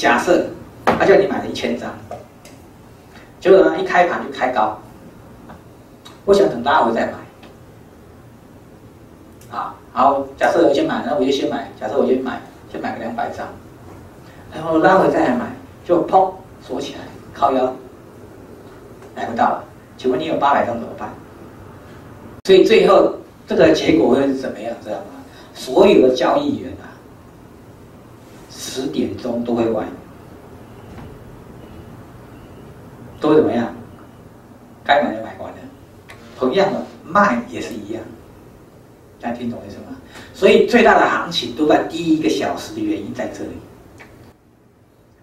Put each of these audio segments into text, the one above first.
假设他叫你买了一千张，结果呢一开盘就开高，我想等拉回再买。啊，好，假设我先买，那我就先买。假设我先买，先买个两百张，然后拉回再来买，就砰锁起来，靠腰，买不到了。请问你有八百张怎么办？所以最后这个结果会是怎么样？知道吗？所有的交易员啊，十点钟都会玩，都会怎么样？该买的买完了，同样的卖也是一样。大家听懂意思吗？所以最大的行情都在第一个小时的原因在这里。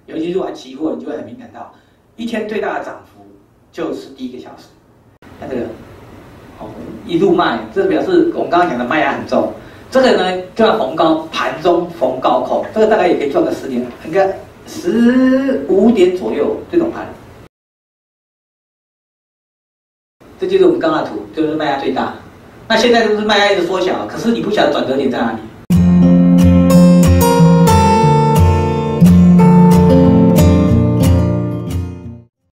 尤其是玩期货，你就会很敏感到，一天最大的涨幅就是第一个小时。看这个，哦，一路卖，这表示我们刚刚讲的卖压很重。这个呢，叫红高盘中逢高口，这个大概也可以赚个十年，应该十五点左右这种盘。这就是我们刚刚的图，就是卖压最大。那现在就是卖压一直缩小？可是你不晓得转折点在哪里？